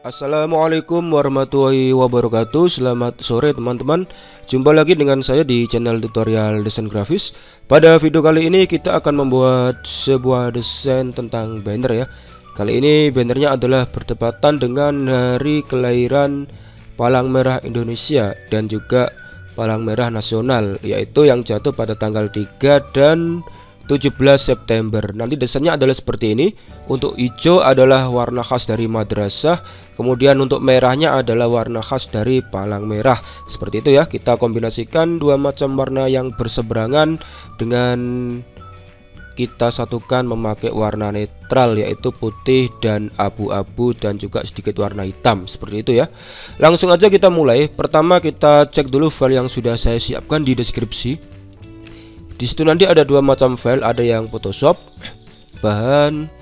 Assalamualaikum warahmatullahi wabarakatuh. Selamat sore teman-teman. Jumpa lagi dengan saya di channel tutorial desain grafis. Pada video kali ini kita akan membuat sebuah desain tentang banner ya. Kali ini bannernya adalah bertepatan dengan hari kelahiran Palang Merah Indonesia Dan juga Palang Merah Nasional Yaitu yang jatuh pada tanggal 3 dan 17 September. Nanti desainnya adalah seperti ini. Untuk hijau adalah warna khas dari madrasah. Kemudian untuk merahnya adalah warna khas dari palang merah. Seperti itu ya Kita kombinasikan dua macam warna yang berseberangan Dengan kita satukan memakai warna netral yaitu putih dan abu-abu dan juga sedikit warna hitam. Seperti itu ya. Langsung aja kita mulai. Pertama kita cek dulu file yang sudah saya siapkan di deskripsi di situ nanti ada dua macam file, ada yang Photoshop, bahan,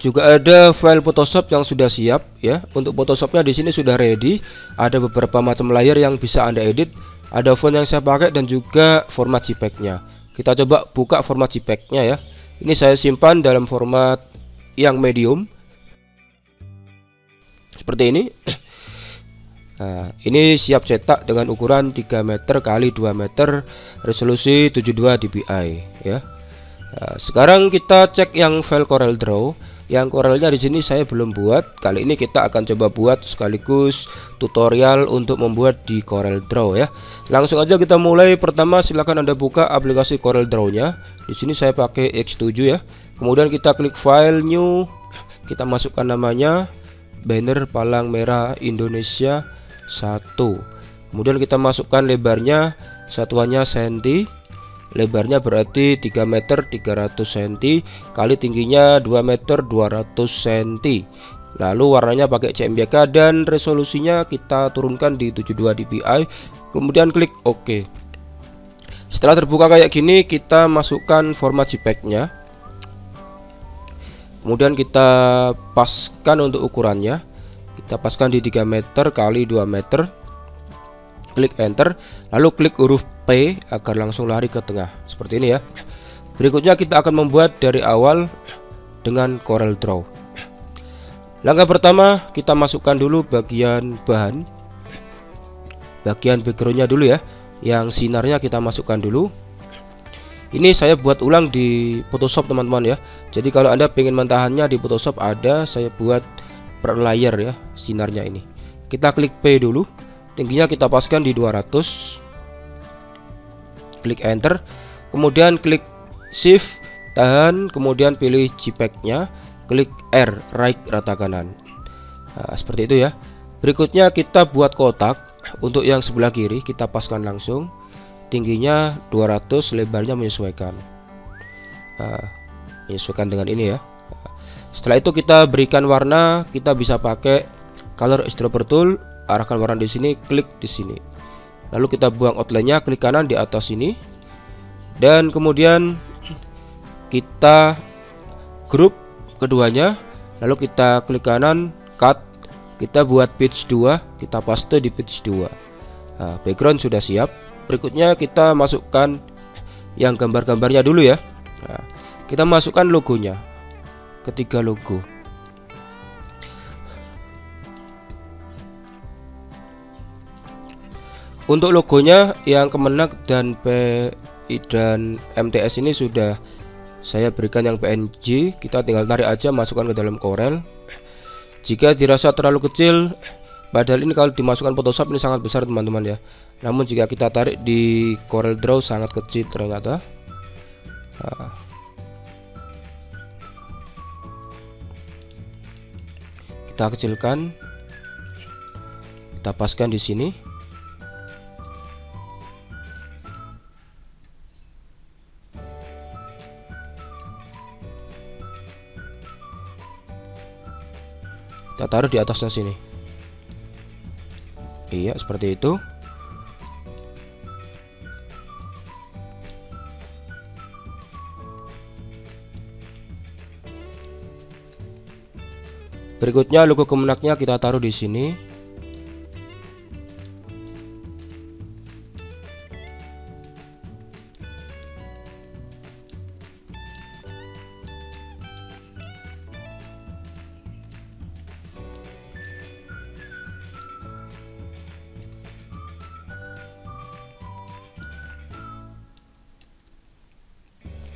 juga ada file Photoshop yang sudah siap ya. Untuk Photoshopnya di sini sudah ready. Ada beberapa macam layer yang bisa anda edit. Ada font yang saya pakai dan juga format JPEG-nya. Kita coba buka format JPEG-nya ya. Ini saya simpan dalam format yang medium. Seperti ini. Nah, ini siap cetak dengan ukuran 3 meter kali 2 meter resolusi 72 dpi ya. Nah, sekarang kita cek yang file Corel Draw. Yang Corelnya di sini saya belum buat. Kali ini kita akan coba buat sekaligus tutorial untuk membuat di Corel Draw ya. Langsung aja kita mulai. Pertama silakan Anda buka aplikasi Corel Draw-nya. Di sini saya pakai X7 ya. Kemudian kita klik file new. Kita masukkan namanya banner palang merah Indonesia satu. Kemudian kita masukkan lebarnya satuannya senti. Lebarnya berarti 3 meter 300 cm kali tingginya 2 meter 200 cm lalu warnanya pakai CMYK dan resolusinya kita turunkan di 72 dpi kemudian klik OK. Setelah terbuka kayak gini kita masukkan format JPEG nya kemudian kita paskan untuk ukurannya kita paskan di 3 meter kali 2 meter. Klik enter lalu klik huruf P agar langsung lari ke tengah. Seperti ini ya. Berikutnya kita akan membuat dari awal dengan Corel Draw. Langkah pertama kita masukkan dulu bagian bahan. Bagian backgroundnya dulu ya. Yang sinarnya kita masukkan dulu. Ini saya buat ulang di Photoshop teman-teman ya. Jadi kalau anda pengen mentahannya di Photoshop ada. Saya buat per layer ya sinarnya ini. Kita klik P dulu. Tingginya kita paskan di 200 klik enter. Kemudian klik shift tahan kemudian pilih JPEG nya klik R right rata kanan. Nah, seperti itu ya. Berikutnya kita buat kotak. Untuk yang sebelah kiri kita paskan langsung. Tingginya 200 lebarnya menyesuaikan. Nah, menyesuaikan dengan ini ya setelah itu kita berikan warna, kita bisa pakai color eyedropper tool, arahkan warna di sini, klik di sini. Lalu kita buang outline-nya, klik kanan di atas sini. Dan kemudian kita grup keduanya, lalu kita klik kanan, cut, kita buat page 2, kita paste di page 2. Nah, background sudah siap. Berikutnya kita masukkan yang gambar-gambarnya dulu ya. Nah, kita masukkan logonya ketiga logo. Untuk logonya yang Kemenak dan PI dan MTS ini sudah saya berikan yang PNG, kita tinggal tarik aja masukkan ke dalam Corel. Jika dirasa terlalu kecil, padahal ini kalau dimasukkan Photoshop ini sangat besar teman-teman ya. Namun jika kita tarik di Corel Draw sangat kecil ternyata. Nah, kita kecilkan kita paskan di sini. Kita taruh di atasnya sini. Iya seperti itu Berikutnya logo kemenaknya kita taruh di sini.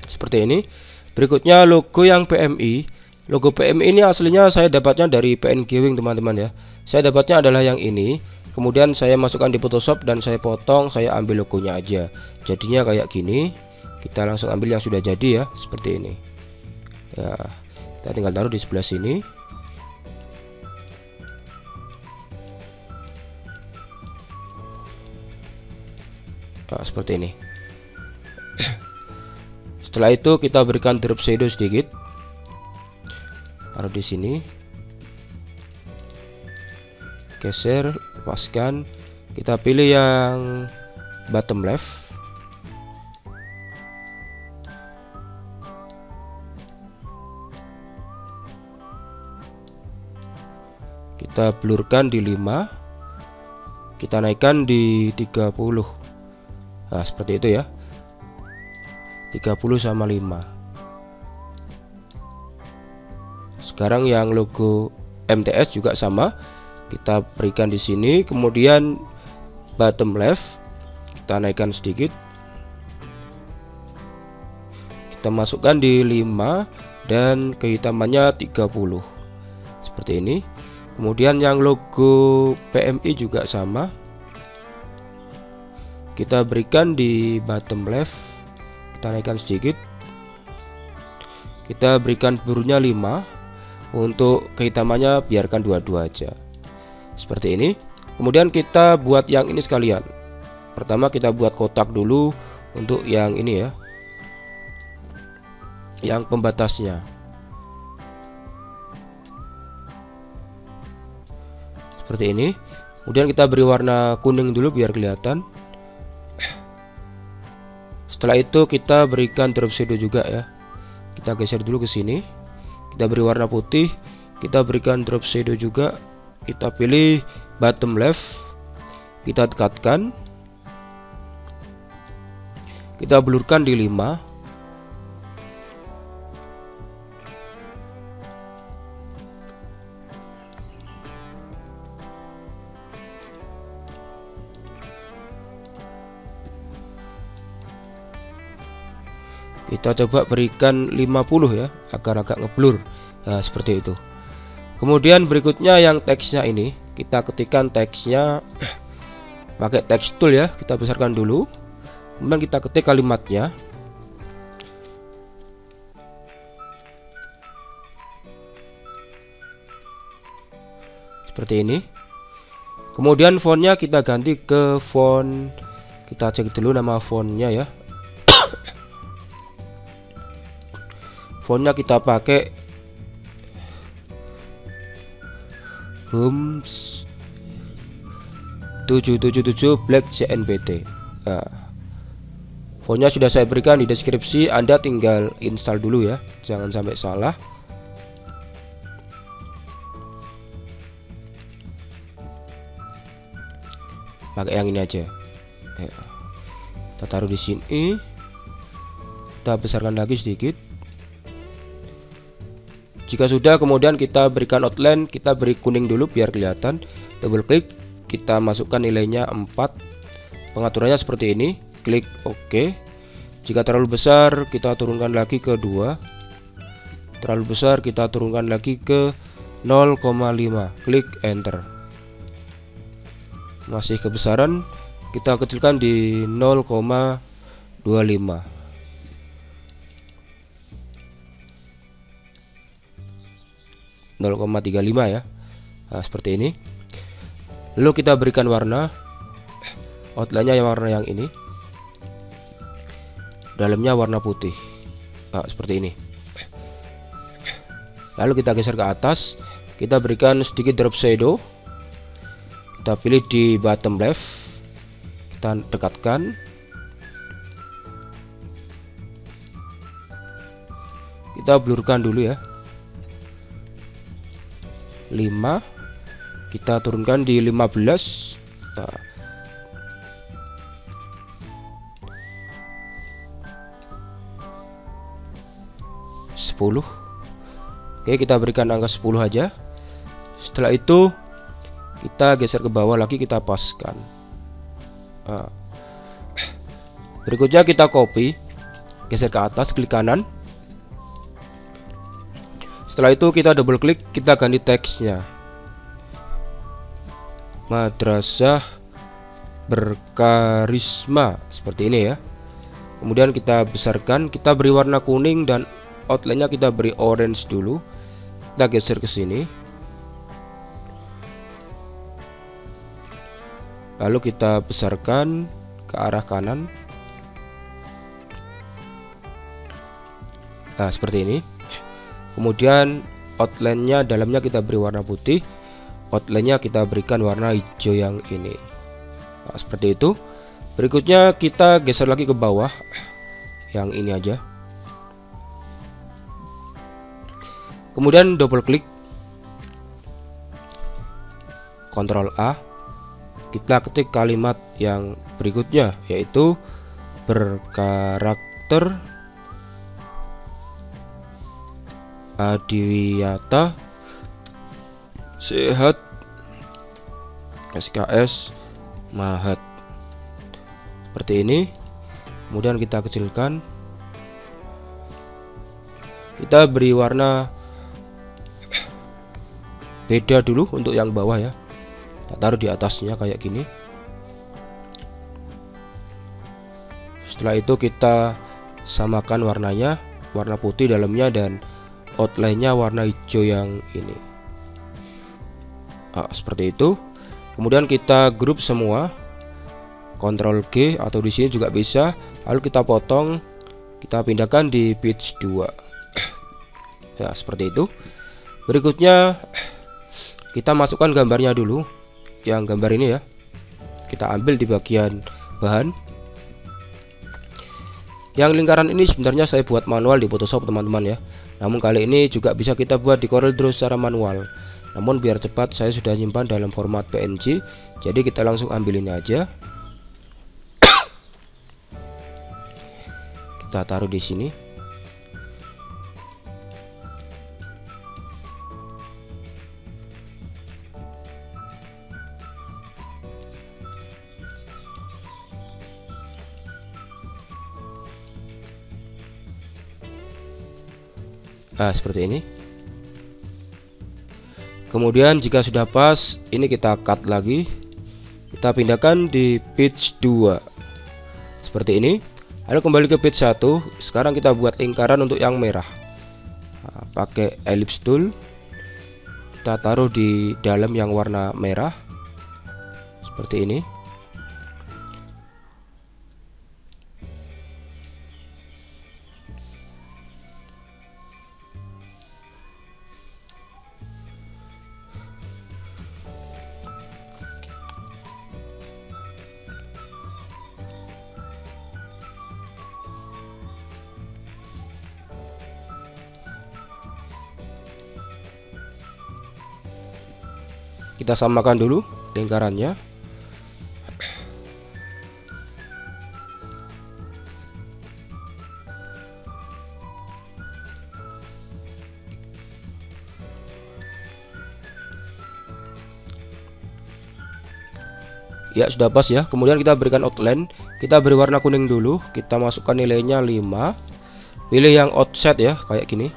Seperti ini. Berikutnya logo yang PMI logo PMI ini aslinya saya dapatnya dari PNG Wing teman-teman ya. Saya dapatnya adalah yang ini. Kemudian saya masukkan di Photoshop dan saya potong saya ambil logonya aja. Jadinya kayak gini. Kita langsung ambil yang sudah jadi ya seperti ini. Ya kita tinggal taruh di sebelah sini. Nah, seperti ini. Setelah itu kita berikan drop shadow sedikit taruh di sini. Geser lepaskan kita pilih yang bottom left. Kita blurkan di 5 kita naikkan di 30 nah seperti itu ya. 30 sama 5 sekarang yang logo MTS juga sama. Kita berikan di sini. Kemudian bottom left kita naikkan sedikit. Kita masukkan di 5 dan kehitamannya 30 seperti ini. Kemudian yang logo PMI juga sama. Kita berikan di bottom left kita naikkan sedikit. Kita berikan burunya 5 untuk kehitamannya biarkan dua-dua aja. Seperti ini. Kemudian kita buat yang ini sekalian. Pertama kita buat kotak dulu untuk yang ini ya. Yang pembatasnya. Seperti ini. Kemudian kita beri warna kuning dulu biar kelihatan. Setelah itu kita berikan drop shadow juga ya. Kita geser dulu ke sini kita beri warna putih kita berikan drop shadow juga. Kita pilih bottom left kita dekatkan. Kita blurkan di 5 kita coba berikan 50 ya agar agak ngeblur. Nah, seperti itu. Kemudian berikutnya yang teksnya ini kita ketikkan teksnya. Pakai teks tool ya kita besarkan dulu. Kemudian kita ketik kalimatnya. Seperti ini. Kemudian fontnya kita ganti ke font. Kita cek dulu nama fontnya ya fontnya kita pakai. Hums 777 Black CNBT nah, fontnya sudah saya berikan di deskripsi. Anda tinggal install dulu ya. Jangan sampai salah. Pakai yang ini aja. Kita taruh di sini. Kita besarkan lagi sedikit jika sudah kemudian kita berikan outline kita beri kuning dulu biar kelihatan. Double klik kita masukkan nilainya 4 pengaturannya seperti ini klik OK. Jika terlalu besar kita turunkan lagi ke 2 terlalu besar kita turunkan lagi ke 0,5 klik enter. Masih kebesaran kita kecilkan di 0,25 0,35 ya. Nah, seperti ini. Lalu kita berikan warna. Outline-nya yang warna yang ini. Dalamnya warna putih. Nah, seperti ini. Lalu kita geser ke atas. Kita berikan sedikit drop shadow. Kita pilih di bottom left. Kita dekatkan. Kita blurkan dulu ya 5 kita turunkan di 15 nah. sepuluh. Oke kita berikan angka 10 aja. Setelah itu kita geser ke bawah lagi kita paskan. Nah. berikutnya kita copy geser ke atas klik kanan setelah itu kita double klik kita ganti teksnya madrasah berkarisma seperti ini ya. Kemudian kita besarkan kita beri warna kuning dan outline-nya kita beri orange dulu. Kita geser ke sini. Lalu kita besarkan ke arah kanan. Nah seperti ini kemudian outline-nya dalamnya kita beri warna putih outline-nya kita berikan warna hijau yang ini. Nah, seperti itu. Berikutnya kita geser lagi ke bawah yang ini aja. Kemudian double klik. Ctrl A. Kita ketik kalimat yang berikutnya yaitu berkarakter Adiwiyata. Sehat. SKS Mahat. Seperti ini. Kemudian kita kecilkan. Kita beri warna beda dulu untuk yang bawah ya. Kita taruh di atasnya kayak gini. Setelah itu kita samakan warnanya warna putih dalamnya dan outline-nya warna hijau yang ini. Nah, seperti itu. Kemudian kita grup semua. Ctrl G atau di sini juga bisa. Lalu kita potong. Kita pindahkan di page 2 ya seperti itu. Berikutnya kita masukkan gambarnya dulu. Yang gambar ini ya. Kita ambil di bagian bahan yang lingkaran ini sebenarnya saya buat manual di Photoshop teman-teman ya. Namun kali ini juga bisa kita buat di Corel Draw secara manual. Namun biar cepat saya sudah nyimpan dalam format PNG jadi kita langsung ambil ini aja. Kita taruh di sini Nah, seperti ini. Kemudian jika sudah pas, ini kita cut lagi. Kita pindahkan di page 2. Seperti ini lalu kembali ke page 1 sekarang kita buat lingkaran untuk yang merah nah, pakai ellipse tool kita taruh di dalam yang warna merah seperti ini kita samakan dulu lingkarannya. Ya sudah pas ya. Kemudian kita berikan outline. Kita beri warna kuning dulu. Kita masukkan nilainya 5 pilih yang offset ya kayak gini.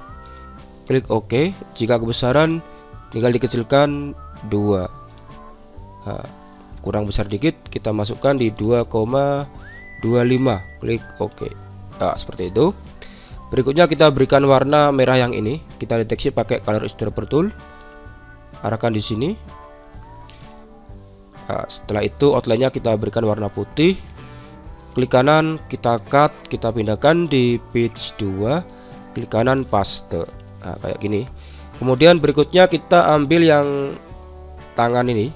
Klik OK. Jika kebesaran tinggal dikecilkan 2 nah, kurang besar dikit kita masukkan di 2,25 klik OK. Nah, seperti itu. Berikutnya kita berikan warna merah yang ini. Kita deteksi pakai color stripper tool. Arahkan di sini. Nah, setelah itu outline-nya kita berikan warna putih. Klik kanan kita cut kita pindahkan di page 2 klik kanan paste. Nah, kayak gini. Kemudian berikutnya kita ambil yang tangan ini.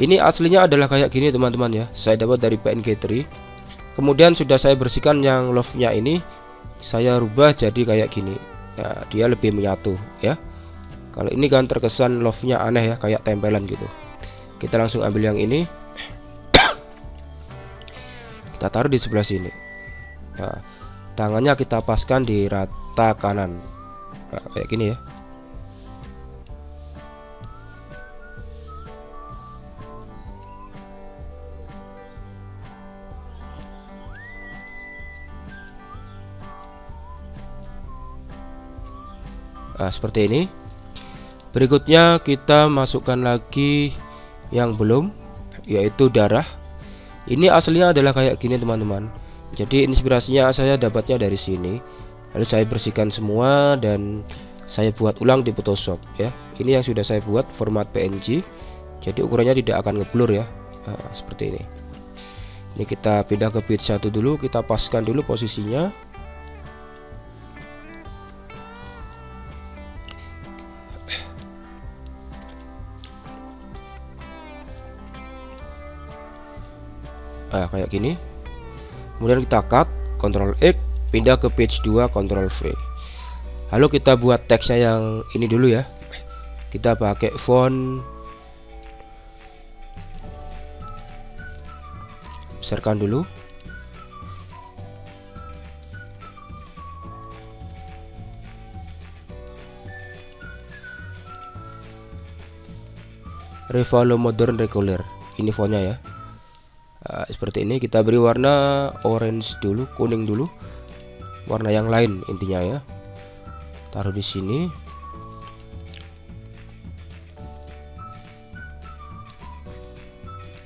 Ini aslinya adalah kayak gini teman-teman ya. Saya dapat dari PNG 3 kemudian sudah saya bersihkan yang love nya ini saya rubah jadi kayak gini. Ya dia lebih menyatu ya. Kalau ini kan terkesan love nya aneh ya kayak tempelan gitu. Kita langsung ambil yang ini. Kita taruh di sebelah sini. Nah, tangannya kita paskan di rata kanan. Nah, kayak gini ya nah, seperti ini. Berikutnya kita masukkan lagi yang belum yaitu darah. Ini aslinya adalah kayak gini teman-teman. Jadi inspirasinya saya dapatnya dari sini. Lalu saya bersihkan semua dan saya buat ulang di Photoshop ya. Ini yang sudah saya buat format PNG jadi ukurannya tidak akan ngeblur ya. Nah, seperti ini. Ini kita pindah ke bit satu dulu kita paskan dulu posisinya nah kayak gini. Kemudian kita cut Ctrl X pindah ke page 2 Ctrl V. Lalu kita buat teksnya yang ini dulu ya. Kita pakai font. Besarkan dulu. Revalo Modern Regular ini fontnya ya nah, seperti ini kita beri warna orange dulu kuning dulu. Warna yang lain intinya ya. Taruh di sini.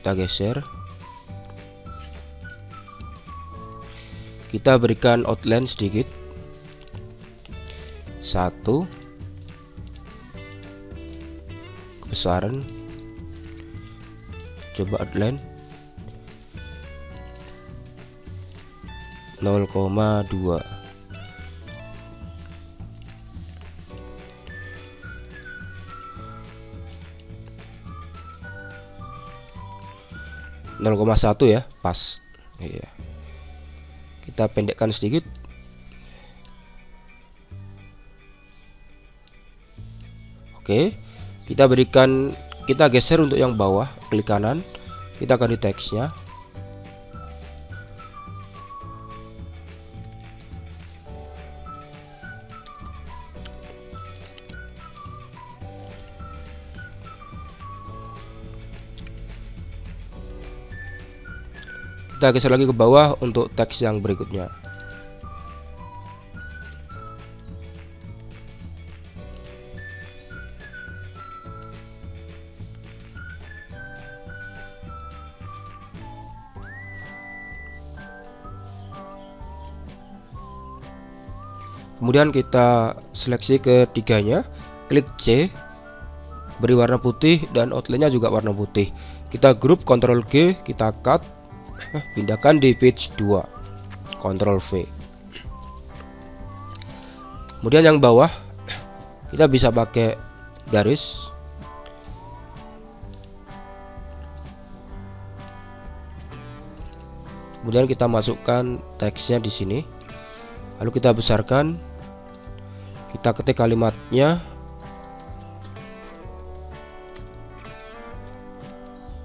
Kita geser. Kita berikan outline sedikit. Satu. Kebesaran. Coba outline 0,2 0,1 ya pas. Iya. Kita pendekkan sedikit. Oke kita berikan kita geser untuk yang bawah klik kanan. Kita akan di teksnya kita geser lagi ke bawah untuk teks yang berikutnya. Kemudian kita seleksi ketiganya. Klik C beri warna putih dan outline-nya juga warna putih. Kita grup Ctrl G kita cut pindahkan di page 2 Ctrl V. Kemudian yang bawah kita bisa pakai garis. Kemudian kita masukkan teksnya di sini. Lalu kita besarkan. Kita ketik kalimatnya.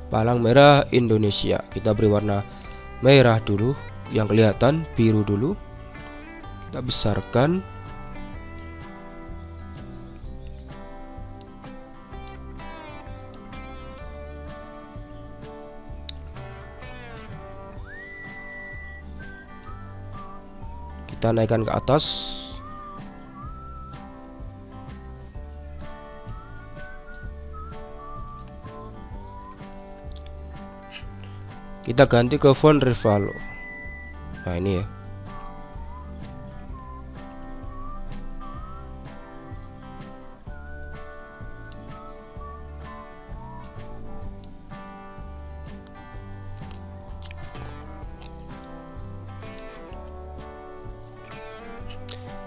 Palang merah Indonesia. Kita beri warna merah dulu yang kelihatan biru dulu. Kita besarkan. Kita naikkan ke atas kita ganti ke font Revalo nah ini ya.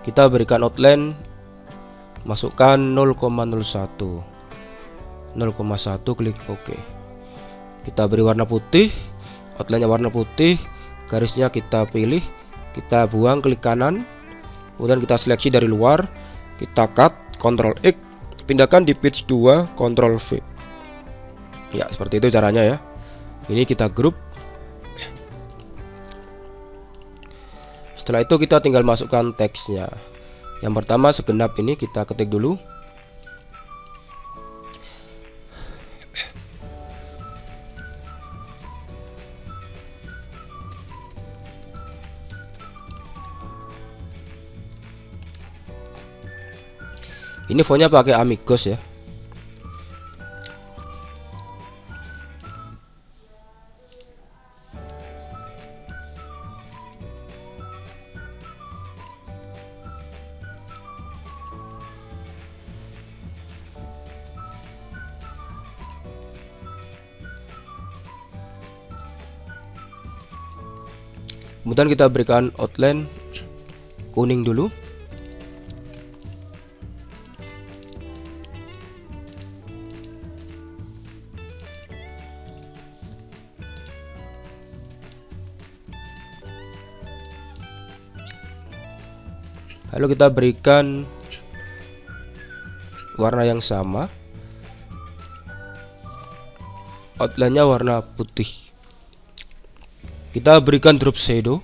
Kita berikan outline masukkan 0,01 0,1 klik OK. Kita beri warna putih outline warna putih garisnya kita pilih kita buang klik kanan kemudian kita seleksi dari luar kita cut Ctrl X pindahkan di page 2 Ctrl V. Ya seperti itu caranya ya. Ini kita grup setelah itu kita tinggal masukkan teksnya. Yang pertama segenap ini kita ketik dulu ini fontnya pakai amigos ya. Kemudian kita berikan outline kuning dulu lalu kita berikan warna yang sama. Outline-nya warna putih. Kita berikan drop shadow.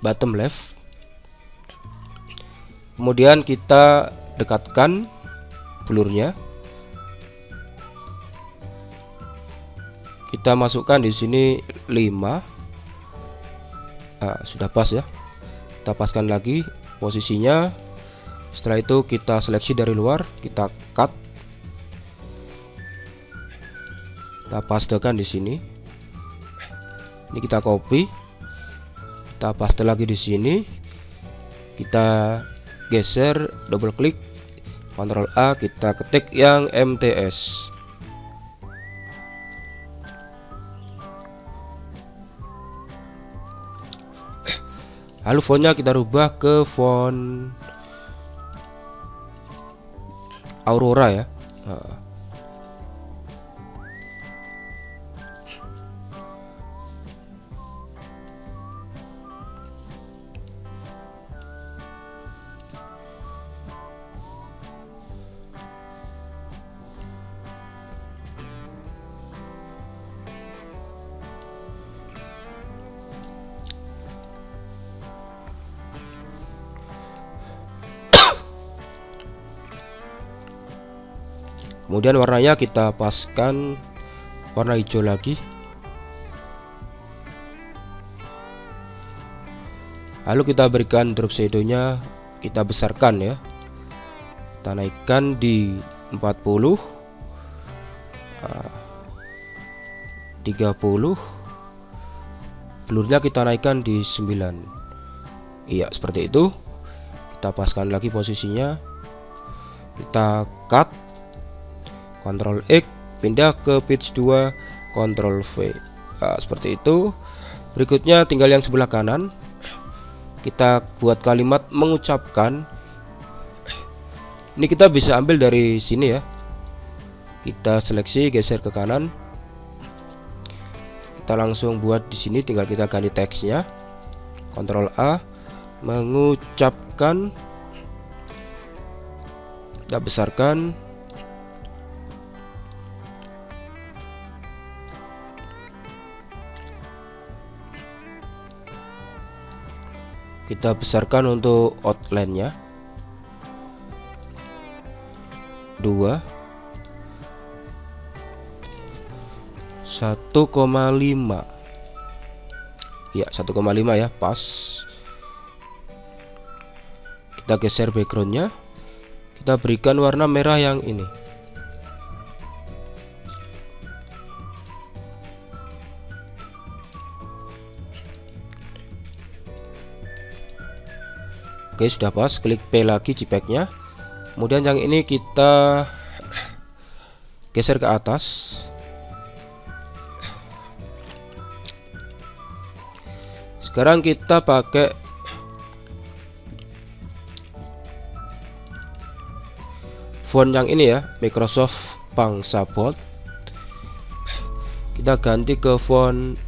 Bottom left. Kemudian kita dekatkan blurnya. Kita masukkan di sini 5 nah, sudah pas ya. Kita paskan lagi posisinya. Setelah itu kita seleksi dari luar kita cut. Kita pastekan di sini. Ini kita copy. Kita paste lagi di sini. Kita geser double klik. Ctrl A kita ketik yang MTS lalu fontnya kita rubah ke font Aurora ya nah. Kemudian warnanya kita paskan warna hijau lagi. Lalu kita berikan drop shadow nya kita besarkan ya. Kita naikkan di 40 30 blurnya kita naikkan di 9 iya seperti itu. Kita paskan lagi posisinya. Kita cut Ctrl X pindah ke page 2 Ctrl V. Nah, seperti itu. Berikutnya tinggal yang sebelah kanan. Kita buat kalimat mengucapkan. Ini kita bisa ambil dari sini ya. Kita seleksi geser ke kanan. Kita langsung buat di sini tinggal kita ganti teksnya. Ctrl A mengucapkan. Kita besarkan kita besarkan untuk outline nya 2 1,5 ya 1,5 ya pas. Kita geser backgroundnya. Kita berikan warna merah yang ini Oke sudah pas. Klik P lagi JPEG-nya kemudian yang ini kita geser ke atas. Sekarang kita pakai font yang ini ya Microsoft Bangsa Bold kita ganti ke font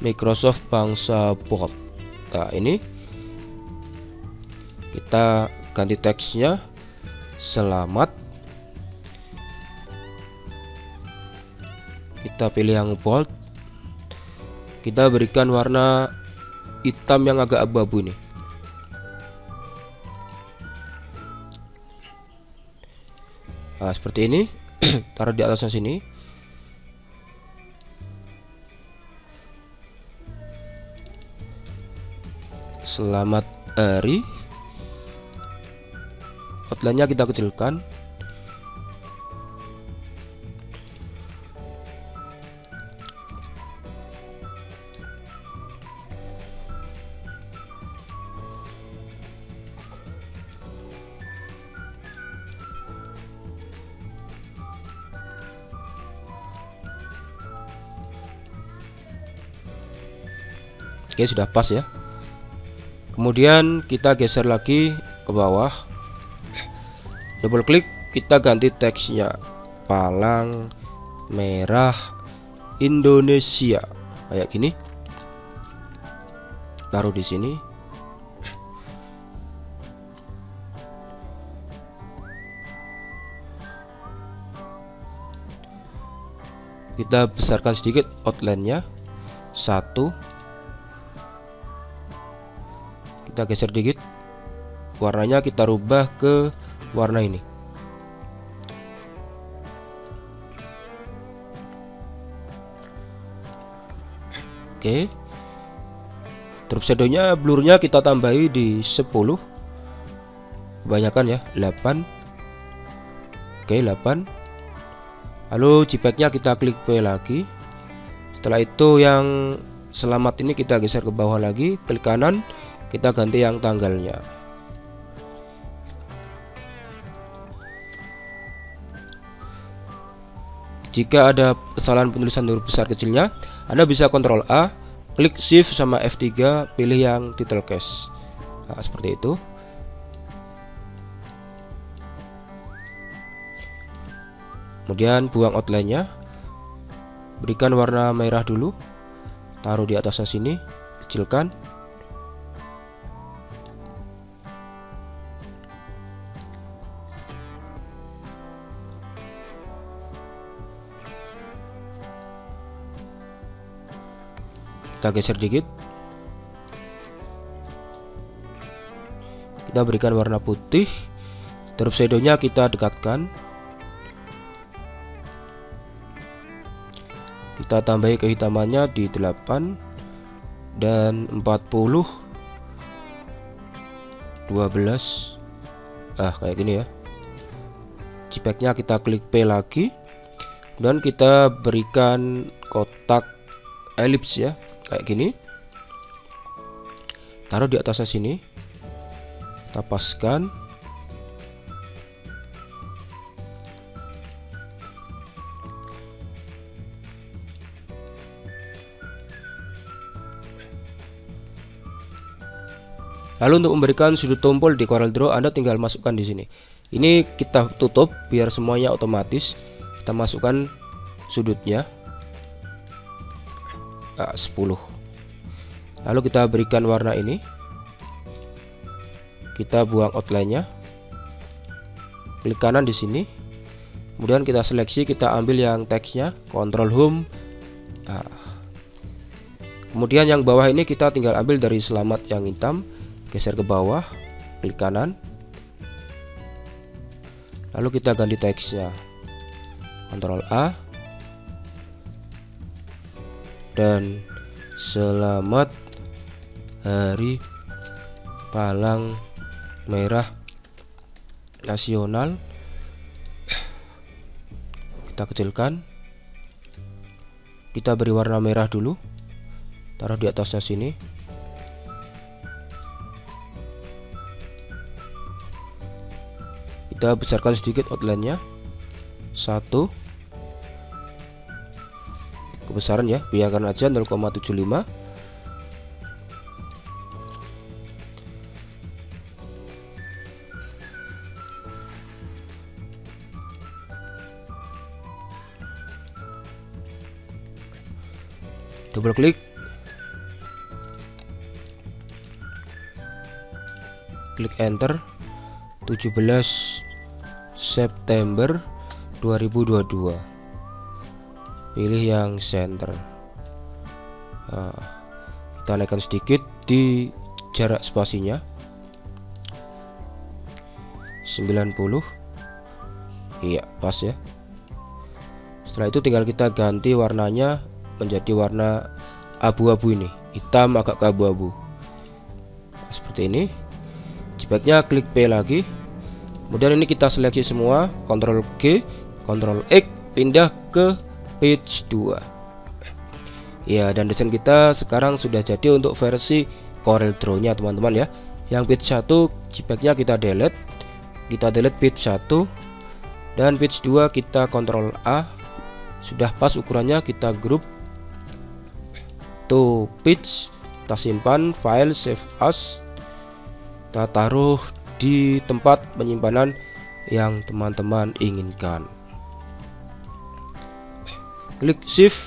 Microsoft bangsa bot nah ini kita ganti teksnya. Selamat. Kita pilih yang bold. Kita berikan warna hitam yang agak abu-abu nih nah seperti ini. Taruh di atasnya sini selamat hari outline nya kita kecilkan. Oke sudah pas ya kemudian kita geser lagi ke bawah. Double klik kita ganti teksnya. Palang merah Indonesia. Kayak gini. Taruh di sini. Kita besarkan sedikit outline-nya. Satu kita geser dikit. Warnanya kita rubah ke warna ini. Oke. Drop shadownya blurnya kita tambahi di 10 kebanyakan ya 8 oke 8 lalu jpeg kita klik P lagi. Setelah itu yang selamat ini kita geser ke bawah lagi klik kanan kita ganti yang tanggalnya. Jika ada kesalahan penulisan huruf besar kecilnya Anda bisa kontrol A klik shift sama F3 pilih yang title case. Nah, seperti itu. Kemudian buang outline-nya. Berikan warna merah dulu. Taruh di atasnya sini. Kecilkan kita geser dikit. Kita berikan warna putih. Drop shadownya kita dekatkan. Kita tambahi kehitamannya di 8 dan 40 12 ah kayak gini ya. Jpeg kita klik P lagi. Dan kita berikan kotak elips ya kayak gini taruh di atasnya sini kita paskan Lalu untuk memberikan sudut tombol di Corel Draw Anda tinggal masukkan di sini. Ini kita tutup biar semuanya otomatis. Kita masukkan sudutnya. 10 lalu kita berikan warna ini. Kita buang outline-nya. Klik kanan di sini. Kemudian kita seleksi kita ambil yang teksnya control home. Nah. kemudian yang bawah ini kita tinggal ambil dari selamat yang hitam geser ke bawah klik kanan. Lalu kita ganti teksnya. Ctrl A dan selamat hari palang merah nasional. Kita kecilkan. Kita beri warna merah dulu. Taruh di atasnya sini. Kita besarkan sedikit outline nya satu kebesaran ya. Biarkan aja 0,75 double klik. Klik enter. 17 September 2022 pilih yang center. Nah, kita naikkan sedikit di jarak spasinya. 90 iya pas ya. Setelah itu tinggal kita ganti warnanya menjadi warna abu-abu ini. Hitam agak ke abu-abu. Seperti ini. JPEG-nya klik P lagi. Kemudian ini kita seleksi semua. Ctrl G Ctrl X pindah ke page 2 ya dan desain kita sekarang sudah jadi untuk versi Corel Draw nya teman-teman ya. Yang page 1 JPEG nya kita delete. Kita delete page 1 dan page 2 kita Ctrl A. Sudah pas ukurannya kita grup to page. Kita simpan file save as. Kita taruh di tempat penyimpanan yang teman-teman inginkan klik shift.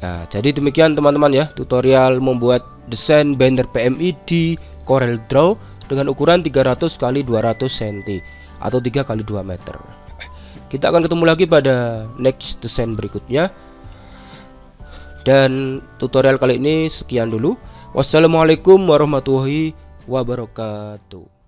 Nah jadi demikian teman-teman ya tutorial membuat desain banner PMI di Corel Draw dengan ukuran 300 x 200 cm atau 3 x 2 meter. Kita akan ketemu lagi pada next desain berikutnya. Dan tutorial kali ini sekian dulu. Wassalamualaikum warahmatullahi wabarakatuh